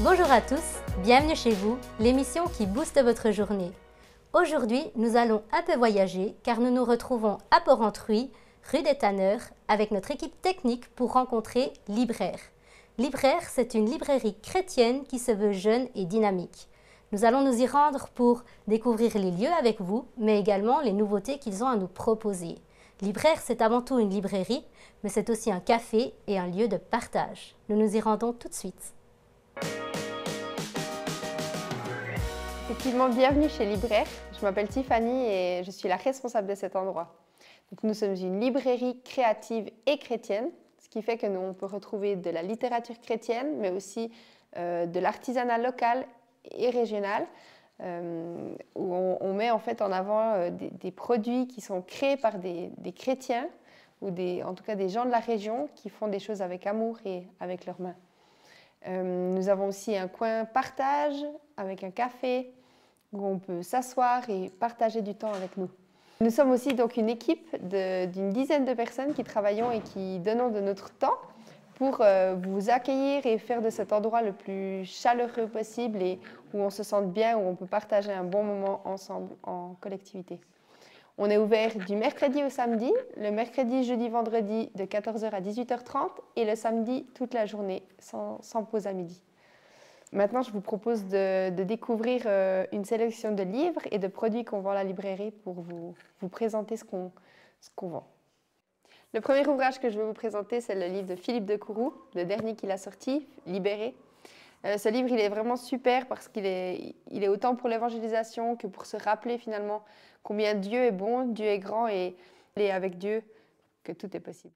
Bonjour à tous, bienvenue chez vous, l'émission qui booste votre journée. Aujourd'hui, nous allons un peu voyager car nous nous retrouvons à Port-Entruy, rue des Tanneurs, avec notre équipe technique pour rencontrer Libraire. Libraire, c'est une librairie chrétienne qui se veut jeune et dynamique. Nous allons nous y rendre pour découvrir les lieux avec vous, mais également les nouveautés qu'ils ont à nous proposer. Libraire, c'est avant tout une librairie, mais c'est aussi un café et un lieu de partage. Nous nous y rendons tout de suite. Effectivement, bienvenue chez Libraire. Je m'appelle Tiffany et je suis la responsable de cet endroit. Nous sommes une librairie créative et chrétienne, ce qui fait que nous on peut retrouver de la littérature chrétienne, mais aussi euh, de l'artisanat local et régional, euh, où on, met en fait en avant euh, des, produits qui sont créés par des, des, chrétiens ou des, en tout cas des gens de la région qui font des choses avec amour et avec leurs mains. Nous avons aussi un coin partage avec un café, où on peut s'asseoir et partager du temps avec nous. Nous sommes aussi donc une équipe d'une dizaine de personnes qui travaillons et qui donnons de notre temps pour euh, vous accueillir et faire de cet endroit le plus chaleureux possible et où on se sente bien, où on peut partager un bon moment ensemble en collectivité. On est ouvert du mercredi au samedi, le mercredi, jeudi, vendredi de 14h à 18h30 et le samedi toute la journée sans, sans pause à midi. Maintenant, je vous propose de, découvrir euh, une sélection de livres et de produits qu'on vend à la librairie pour vous, présenter ce qu'on vend. Le premier ouvrage que je vais vous présenter, c'est le livre de Philippe de Courroux, le dernier qu'il a sorti, Libéré. Euh, ce livre, il est vraiment super parce qu'il est, il est autant pour l'évangélisation que pour se rappeler finalement combien Dieu est bon, Dieu est grand et, est avec Dieu que tout est possible.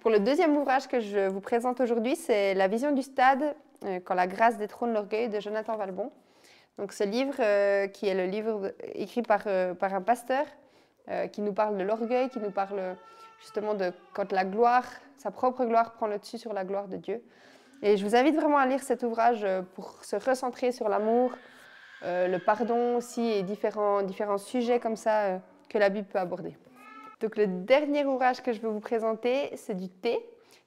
Pour le deuxième ouvrage que je vous présente aujourd'hui, c'est La vision du stade euh, quand la grâce détrône l'orgueil de Jonathan Valbon. Donc ce livre, euh, qui est le livre écrit par, euh, par un pasteur, qui nous parle de l'orgueil, qui nous parle justement de quand la gloire, sa propre gloire prend le dessus sur la gloire de Dieu. Et je vous invite vraiment à lire cet ouvrage pour se recentrer sur l'amour, le pardon aussi et différents, différents sujets comme ça que la Bible peut aborder. Donc le dernier ouvrage que je vais vous présenter, c'est du thé,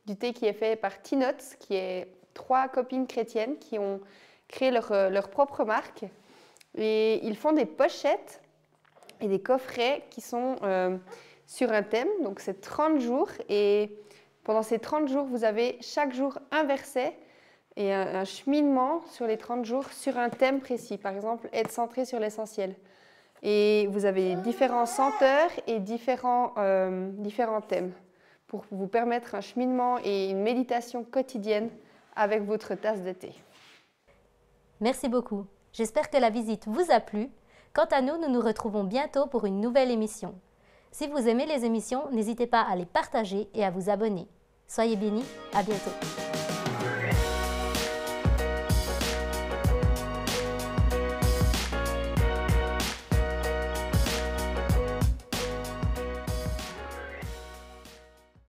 du thé qui est fait par Tinots, qui est trois copines chrétiennes qui ont créé leur, euh, leur, propre marque. Et ils font des pochettes et des coffrets qui sont euh, sur un thème. Donc c'est 30 jours. Et pendant ces 30 jours, vous avez chaque jour un verset et un, cheminement sur les 30 jours sur un thème précis. Par exemple, être centré sur l'essentiel. Et vous avez différents senteurs et différents, euh, différents thèmes pour vous permettre un cheminement et une méditation quotidienne avec votre tasse de thé. Merci beaucoup. J'espère que la visite vous a plu. Quant à nous, nous nous retrouvons bientôt pour une nouvelle émission. Si vous aimez les émissions, n'hésitez pas à les partager et à vous abonner. Soyez bénis, à bientôt.